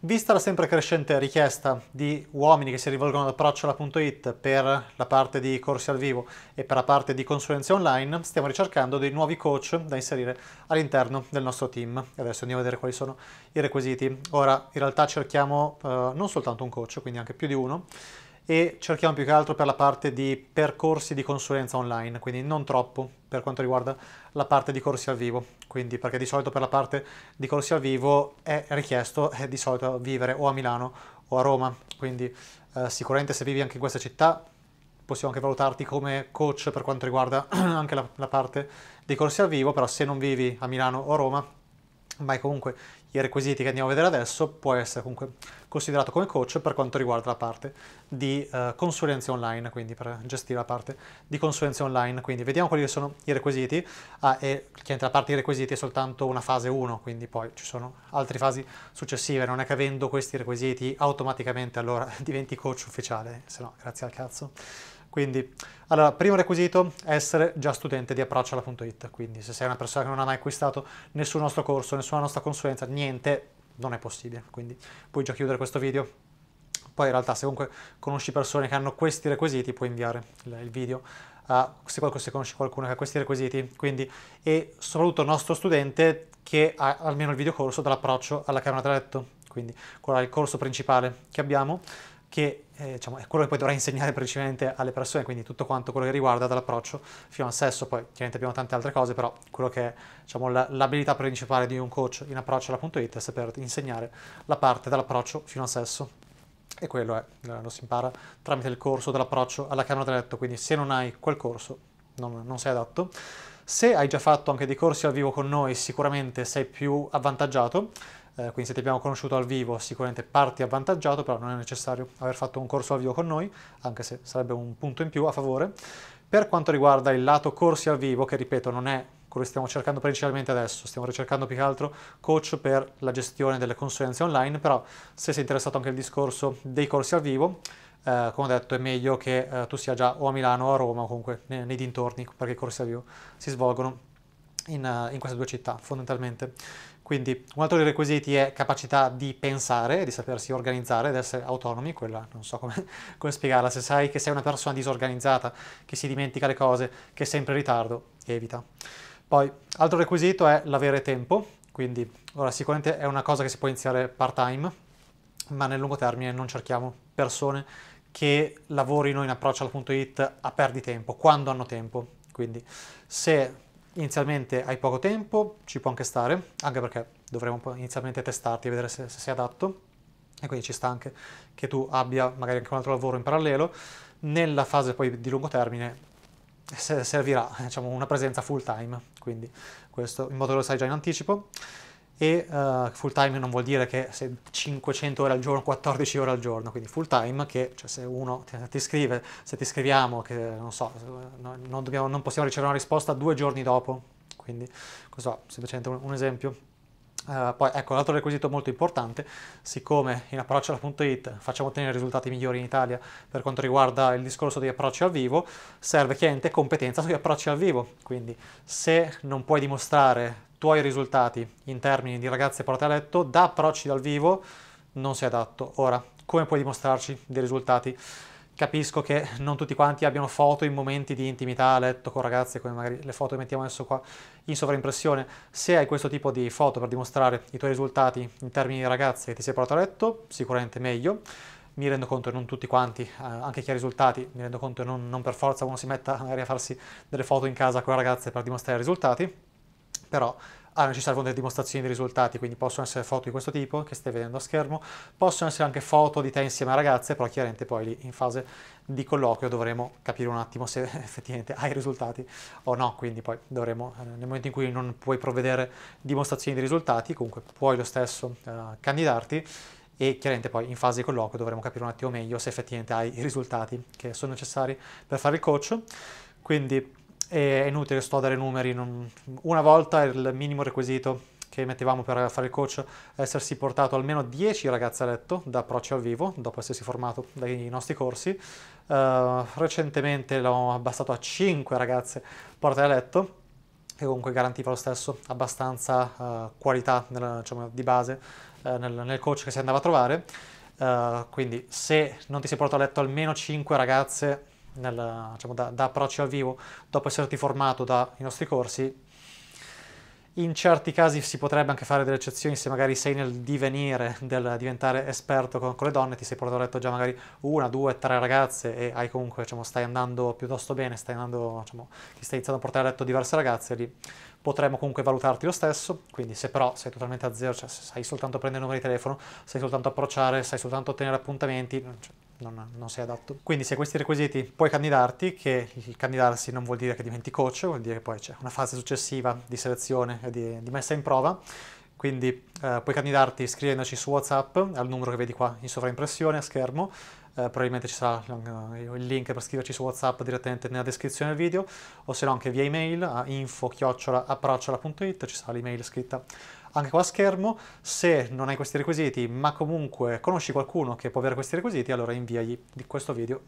Vista la sempre crescente richiesta di uomini che si rivolgono ad approcciala.it per la parte di corsi al vivo e per la parte di consulenze online, stiamo ricercando dei nuovi coach da inserire all'interno del nostro team. Adesso andiamo a vedere quali sono i requisiti. Ora, in realtà cerchiamo uh, non soltanto un coach, quindi anche più di uno, e cerchiamo più che altro per la parte di percorsi di consulenza online, quindi non troppo per quanto riguarda la parte di corsi al vivo, quindi perché di solito per la parte di corsi al vivo è richiesto è di solito vivere o a Milano o a Roma, quindi eh, sicuramente se vivi anche in questa città possiamo anche valutarti come coach per quanto riguarda anche la, la parte dei corsi al vivo, però se non vivi a Milano o a Roma ma è comunque i requisiti che andiamo a vedere adesso, può essere comunque considerato come coach per quanto riguarda la parte di uh, consulenze online, quindi per gestire la parte di consulenze online. Quindi vediamo quali sono i requisiti. Ah, e chiaramente la parte dei requisiti è soltanto una fase 1, quindi poi ci sono altre fasi successive. Non è che avendo questi requisiti automaticamente allora diventi coach ufficiale, se no, grazie al cazzo. Quindi, allora, primo requisito, essere già studente di approcciala.it, quindi se sei una persona che non ha mai acquistato nessun nostro corso, nessuna nostra consulenza, niente, non è possibile, quindi puoi già chiudere questo video. Poi in realtà se comunque conosci persone che hanno questi requisiti puoi inviare il video a, se, se conosci qualcuno che ha questi requisiti, quindi, e soprattutto il nostro studente che ha almeno il videocorso dall'approccio alla camera da letto, quindi quello è il corso principale che abbiamo, che eh, diciamo, è quello che poi dovrà insegnare principalmente alle persone, quindi tutto quanto quello che riguarda dall'approccio fino al sesso, poi chiaramente abbiamo tante altre cose, però quello che è diciamo, la, l'abilità principale di un coach in approccio alla.it è saper insegnare la parte dall'approccio fino al sesso. E quello è, eh, lo si impara tramite il corso dell'approccio alla camera da letto, quindi se non hai quel corso non, non sei adatto. Se hai già fatto anche dei corsi al vivo con noi, sicuramente sei più avvantaggiato eh, quindi se ti abbiamo conosciuto al vivo sicuramente parti avvantaggiato, però non è necessario aver fatto un corso al vivo con noi, anche se sarebbe un punto in più a favore. Per quanto riguarda il lato corsi al vivo, che ripeto non è quello che stiamo cercando principalmente adesso, stiamo ricercando più che altro coach per la gestione delle consulenze online, però se sei interessato anche al discorso dei corsi al vivo, eh, come ho detto è meglio che eh, tu sia già o a Milano o a Roma o comunque nei, nei dintorni, perché i corsi al vivo si svolgono in, uh, in queste due città fondamentalmente. Quindi un altro dei requisiti è capacità di pensare, di sapersi organizzare, di essere autonomi, quella non so come, come, spiegarla, se sai che sei una persona disorganizzata, che si dimentica le cose, che è sempre in ritardo, evita. Poi, altro requisito è l'avere tempo, quindi ora sicuramente è una cosa che si può iniziare part-time, ma nel lungo termine non cerchiamo persone che lavorino in approccio.it a perditempo, quando hanno tempo. Quindi se inizialmente hai poco tempo, ci può anche stare, anche perché dovremo inizialmente testarti e vedere se, se sei adatto, e quindi ci sta anche che tu abbia magari anche un altro lavoro in parallelo. Nella fase poi di lungo termine servirà diciamo, una presenza full time, quindi questo in modo che lo sai già in anticipo. E uh, full time non vuol dire che se 500 ore al giorno, 14 ore al giorno, quindi full time che cioè, se uno ti, ti scrive, se ti scriviamo che non so, non, dobbiamo, non possiamo ricevere una risposta due giorni dopo, quindi questo è semplicemente un, un esempio. Uh, poi ecco, l'altro requisito molto importante, siccome in approccio.it facciamo ottenere risultati migliori in Italia per quanto riguarda il discorso degli approcci al vivo, serve chiaramente competenza sugli approcci al vivo. Quindi se non puoi dimostrare tuoi risultati in termini di ragazze portate a letto da approcci dal vivo non sei adatto. Ora, come puoi dimostrarci dei risultati? Capisco che non tutti quanti abbiano foto in momenti di intimità a letto con ragazze, come magari le foto che mettiamo adesso qua in sovraimpressione. Se hai questo tipo di foto per dimostrare i tuoi risultati in termini di ragazze che ti sei portato a letto, sicuramente meglio. Mi rendo conto non tutti quanti, eh, anche chi ha risultati, mi rendo conto non, non per forza uno si metta magari a farsi delle foto in casa con le ragazze per dimostrare i risultati, però ah, non ci servono delle dimostrazioni di risultati, quindi possono essere foto di questo tipo che stai vedendo a schermo, possono essere anche foto di te insieme a ragazze, però chiaramente poi lì in fase di colloquio dovremo capire un attimo se effettivamente hai risultati o no, quindi poi dovremo, eh, nel momento in cui non puoi provvedere dimostrazioni di risultati, comunque puoi lo stesso uh, candidarti e chiaramente poi in fase di colloquio dovremo capire un attimo meglio se effettivamente hai i risultati che sono necessari per fare il coach. Quindi è inutile sto a dare numeri, non... una volta il minimo requisito che mettevamo per fare il coach è essersi portato almeno 10 ragazze a letto da approccio al vivo, dopo essersi formato dai nostri corsi. Uh, recentemente l'ho abbassato a 5 ragazze portate a letto, che comunque garantiva lo stesso abbastanza uh, qualità nella, diciamo, di base uh, nel, nel, coach che si andava a trovare. Uh, quindi se non ti sei portato a letto almeno 5 ragazze nel, diciamo, da, da approcci al vivo dopo esserti formato dai nostri corsi, in certi casi si potrebbe anche fare delle eccezioni se magari sei nel divenire del diventare esperto con, con le donne, ti sei portato a letto già magari una, due, tre ragazze e hai comunque, diciamo, stai andando piuttosto bene, stai andando, diciamo, ti stai iniziando a portare a letto diverse ragazze, lì potremmo comunque valutarti lo stesso, quindi se però sei totalmente a zero, cioè sai soltanto prendere il numero di telefono, sai soltanto approcciare, sai soltanto ottenere appuntamenti, cioè, non, non, sei adatto. Quindi se questi requisiti puoi candidarti, che il candidarsi non vuol dire che diventi coach, vuol dire che poi c'è una fase successiva di selezione e di, di messa in prova, quindi eh, puoi candidarti scrivendoci su WhatsApp al numero che vedi qua in sovraimpressione a schermo, eh, probabilmente ci sarà il link per scriverci su WhatsApp direttamente nella descrizione del video, o se no anche via email a info-approcciola.it, ci sarà l'email scritta anche qua a schermo. Se non hai questi requisiti, ma comunque conosci qualcuno che può avere questi requisiti, allora inviagli questo video